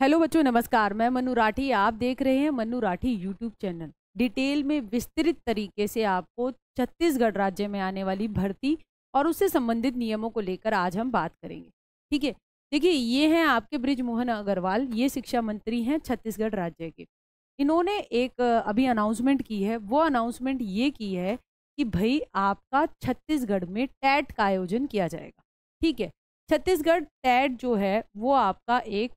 Hello बच्चों, नमस्कार। मैं मनु राठी, आप देख रहे हैं Manu Rathi YouTube channel. Detail में विस्तृत तरीके से आपको छत्तीसगढ़ राज्य में आने वाली भर्ती और उससे संबंधित नियमों को लेकर आज हम बात करेंगे। ठीक है? देखिए, ये हैं आपके ब्रिज मोहन अग्रवाल, ये शिक्षा मंत्री हैं छत्तीसगढ़ राज्य के। इन्होंने एक, अभी अनाउंसमेंट की है, वो अनाउंसमेंट ये की है कि भाई आपका छत्तीसगढ़ में टैट का आयोजन किया जाएगा। ठीक है? छत्तीसगढ़ टैट जो है, वो आपका एक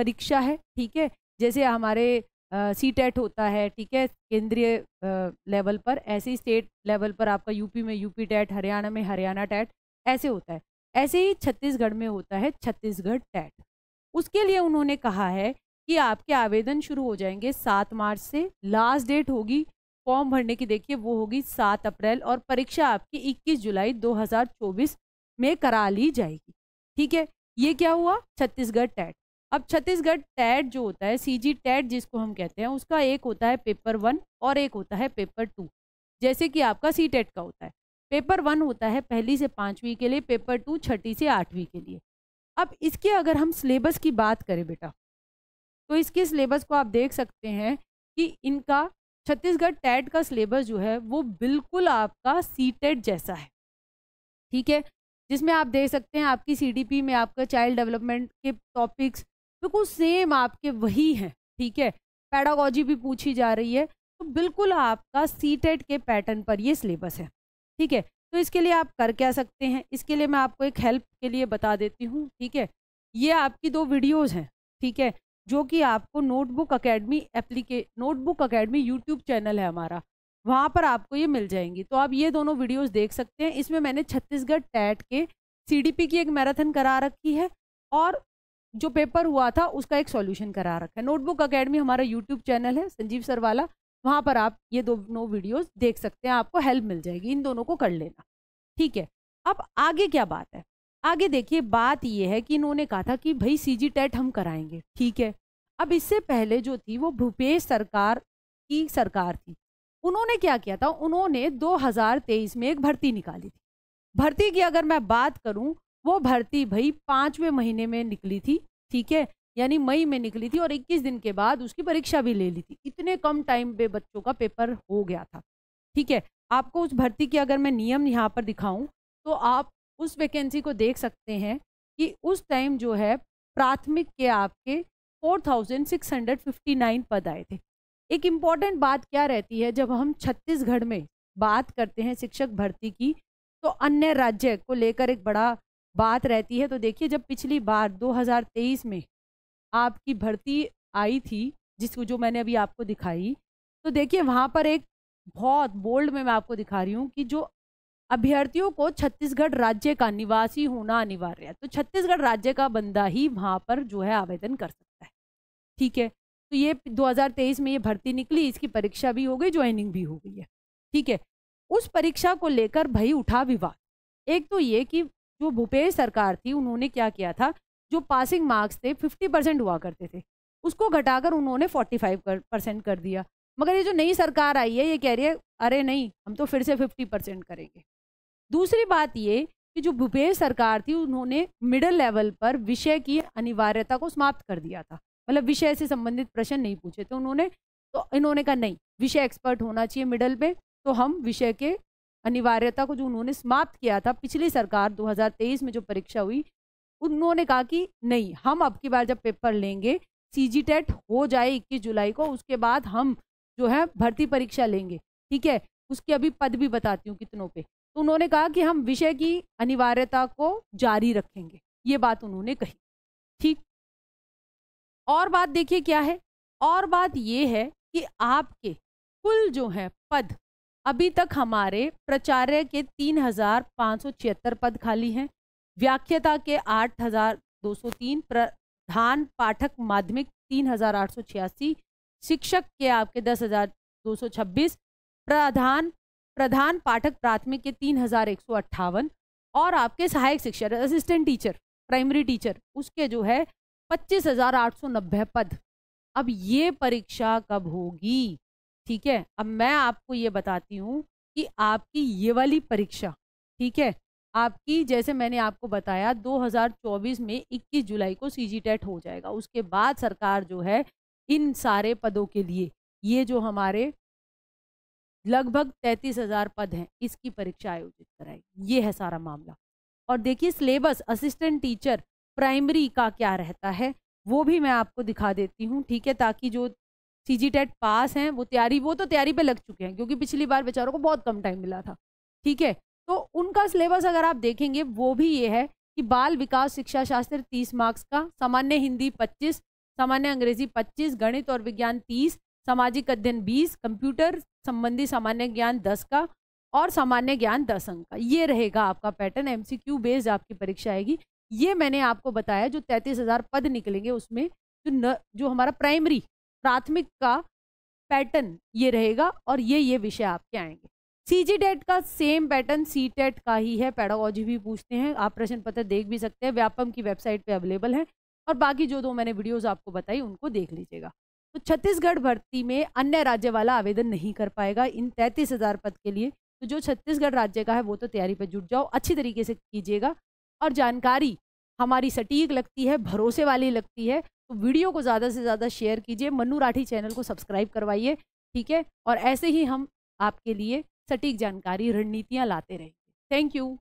परीक्षा है, ठीक है? जैसे हमारे सी टेट होता है, ठीक है? केंद्रीय लेवल पर, ऐसे ही स्टेट लेवल पर आपका यूपी में यूपी टैट हरियाणा में हरियाणा टैट ऐसे होता है। ऐसे ही छत्तीसगढ़ में होता है छत्तीसगढ़ टैट उसके लिए उन्होंने कहा है कि आपके आवेदन शुरू हो जाएँगे सात मार्च से। लास्ट डेट होगी, फॉर्म भरने की, देखिए, वो होगी सात अप्रैल और परीक्षा आपकी इक्कीस जुलाई दो हज़ार चौबीस में करा ली जाएगी। ठीक है? ये क्या हुआ? छत्तीसगढ़ टैट अब छत्तीसगढ़ टैट जो होता है सी जी टैट जिसको हम कहते हैं, उसका एक होता है पेपर वन और एक होता है पेपर टू। जैसे कि आपका सी टेट का होता है। पेपर वन होता है पहली से पाँचवीं के लिए, पेपर टू छठी से आठवीं के लिए। अब इसके अगर हम सिलेबस की बात करें बेटा तो इसके सिलेबस को आप देख सकते हैं कि इनका छत्तीसगढ़ टैट का सिलेबस जो है, वो बिल्कुल आपका सी टेट जैसा है। ठीक है? जिसमें आप देख सकते हैं, आपकी सीडीपी में आपका चाइल्ड डेवलपमेंट के टॉपिक्स बिल्कुल सेम आपके वही हैं, ठीक है? पैडागोजी भी पूछी जा रही है तो बिल्कुल आपका सी टेट के पैटर्न पर ये सिलेबस है, ठीक है? तो इसके लिए आप कर क्या सकते हैं? इसके लिए मैं आपको एक हेल्प के लिए बता देती हूँ, ठीक है? ये आपकी दो वीडियोज़ हैं, ठीक है? जो कि आपको नोटबुक अकेडमी एप्लीके नोटबुक अकेडमी यूट्यूब चैनल है हमारा, वहाँ पर आपको ये मिल जाएँगी। तो आप ये दोनों वीडियोस देख सकते हैं। इसमें मैंने छत्तीसगढ़ टैट के सीडीपी की एक मैराथन करा रखी है और जो पेपर हुआ था, उसका एक सॉल्यूशन करा रखा है। नोटबुक अकेडमी हमारा यूट्यूब चैनल है, संजीव सर वाला। वहाँ पर आप ये दोनों वीडियोस देख सकते हैं, आपको हेल्प मिल जाएगी। इन दोनों को कर लेना। ठीक है, अब आगे क्या बात है? आगे देखिए, बात ये है कि इन्होंने कहा था कि भाई सी जी टेट हम कराएँगे। ठीक है, अब इससे पहले जो थी, वो भूपेश सरकार की सरकार थी। उन्होंने क्या किया था? उन्होंने 2023 में एक भर्ती निकाली थी। भर्ती की अगर मैं बात करूँ वो भर्ती भाई पाँचवें महीने में निकली थी ठीक है? यानी मई में निकली थी और 21 दिन के बाद उसकी परीक्षा भी ले ली थी। इतने कम टाइम पे बच्चों का पेपर हो गया था ठीक है? आपको उस भर्ती की अगर मैं नियम यहाँ पर दिखाऊँ तो आप उस वैकेंसी को देख सकते हैं कि उस टाइम जो है प्राथमिक के आपके 4,659 पद आए थे। एक इंपॉर्टेंट बात क्या रहती है जब हम छत्तीसगढ़ में बात करते हैं शिक्षक भर्ती की तो अन्य राज्य को लेकर एक बड़ा बात रहती है तो देखिए जब पिछली बार 2023 में आपकी भर्ती आई थी, जिसको जो मैंने अभी आपको दिखाई तो देखिए वहाँ पर एक बहुत बोल्ड में मैं आपको दिखा रही हूँ कि जो अभ्यर्थियों को छत्तीसगढ़ राज्य का निवासी होना अनिवार्य है तो छत्तीसगढ़ राज्य का बंदा ही वहाँ पर जो है आवेदन कर सकता है। ठीक है? तो ये 2023 में ये भर्ती निकली, इसकी परीक्षा भी हो गई, ज्वाइनिंग भी हो गई है। ठीक है? उस परीक्षा को लेकर भाई उठा विवाद। एक तो ये कि जो भूपेश सरकार थी, उन्होंने क्या किया था? जो पासिंग मार्क्स थे फिफ्टी परसेंट हुआ करते थे। उसको घटाकर उन्होंने फोर्टी फाइव परसेंट कर दिया। मगर ये जो नई सरकार आई है, ये कह रही है, अरे नहीं, हम तो फिर से फिफ्टी परसेंट करेंगे। दूसरी बात ये कि जो भूपेश सरकार थी, उन्होंने मिडिल लेवल पर विषय की अनिवार्यता को समाप्त कर दिया था। मतलब विषय से संबंधित प्रश्न नहीं पूछे थे उन्होंने तो इन्होंने कहा, नहीं, विषय एक्सपर्ट होना चाहिए मिडल पे तो हम विषय के अनिवार्यता को जो उन्होंने समाप्त किया था पिछली सरकार 2023 में जो परीक्षा हुई, उन्होंने कहा कि नहीं, हम अब की बार जब पेपर लेंगे सी जी टेट हो जाए इक्कीस जुलाई को, उसके बाद हम जो है भर्ती परीक्षा लेंगे। ठीक है? उसके अभी पद भी बताती हूँ कितनों पे। तो उन्होंने कहा कि हम विषय की अनिवार्यता को जारी रखेंगे। ये बात उन्होंने कही। ठीक? और बात देखिए क्या है? और बात ये है कि आपके कुल जो है पद अभी तक हमारे प्राचार्य के तीन हज़ार पाँच सौ छिहत्तर पद खाली हैं। व्याख्यता के आठ हज़ार दो सौ तीन, प्रधान पाठक माध्यमिक तीन हज़ार आठ सौ छियासी, शिक्षक के आपके दस हज़ार दो सौ छब्बीस, प्रधान प्रधान पाठक प्राथमिक के तीन हज़ार एक सौ अट्ठावन और आपके सहायक शिक्षक असिस्टेंट टीचर प्राइमरी टीचर उसके जो है पच्चीस हज़ार आठ सौ नब्बे पद। अब ये परीक्षा कब होगी? ठीक है? अब मैं आपको ये बताती हूँ कि आपकी ये वाली परीक्षा, ठीक है? आपकी, जैसे मैंने आपको बताया 2024 में 21 जुलाई को सीजी टेट हो जाएगा। उसके बाद सरकार जो है इन सारे पदों के लिए, ये जो हमारे लगभग तैतीस हज़ार पद हैं, इसकी परीक्षा आयोजित कराएगी। ये है सारा मामला। और देखिए, सिलेबस, असिस्टेंट टीचर, प्राइमरी का क्या रहता है, वो भी मैं आपको दिखा देती हूँ, ठीक है? ताकि जो सी जी टेट पास हैं, वो तैयारी, वो तो तैयारी पे लग चुके हैं, क्योंकि पिछली बार बेचारों को बहुत कम टाइम मिला था। ठीक है? तो उनका सिलेबस अगर आप देखेंगे, वो भी ये है कि बाल विकास शिक्षा शास्त्र तीस मार्क्स का, सामान्य हिंदी पच्चीस, सामान्य अंग्रेज़ी पच्चीस, गणित और विज्ञान तीस, सामाजिक अध्ययन बीस, कंप्यूटर संबंधी सामान्य ज्ञान दस का और सामान्य ज्ञान दस अंक का। ये रहेगा आपका पैटर्न एमसीक्यू बेस्ड आपकी परीक्षा आएगी। ये मैंने आपको बताया, जो तैंतीस हज़ार पद निकलेंगे उसमें, जो न, जो हमारा प्राइमरी प्राथमिक का पैटर्न ये रहेगा और ये ये विषय आपके आएँगे। सीजी टेट का सेम पैटर्न सी टेट का ही है पैडागोजी भी पूछते हैं, आप प्रश्न पत्र देख भी सकते हैं, व्यापम की वेबसाइट पे अवेलेबल है, और बाकी जो दो मैंने वीडियोस आपको बताई उनको देख लीजिएगा। तो छत्तीसगढ़ भर्ती में अन्य राज्य वाला आवेदन नहीं कर पाएगा इन तैंतीस हज़ार पद के लिए। तो जो छत्तीसगढ़ राज्य का है, वो तो तैयारी पर जुट जाओ, अच्छी तरीके से कीजिएगा, और जानकारी हमारी सटीक लगती है, भरोसे वाली लगती है तो वीडियो को ज़्यादा से ज़्यादा शेयर कीजिए, मन्नू राठी चैनल को सब्सक्राइब करवाइए, ठीक है? और ऐसे ही हम आपके लिए सटीक जानकारी, रणनीतियाँ लाते रहेंगे थैंक यू।